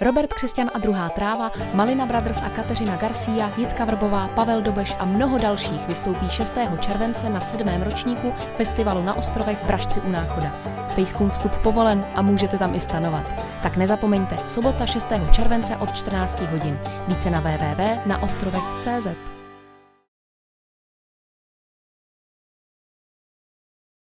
Robert Křesťan a druhá tráva, Malina Brothers a Kateřina Garcia, Jitka Vrbová, Pavel Dobeš a mnoho dalších vystoupí 6. července na 7. ročníku festivalu na ostrovech Pražci u Náchoda. Pejskům vstup povolen a můžete tam i stanovat. Tak nezapomeňte, sobota 6. července od 14 hodin. Více na www.naostrovek.cz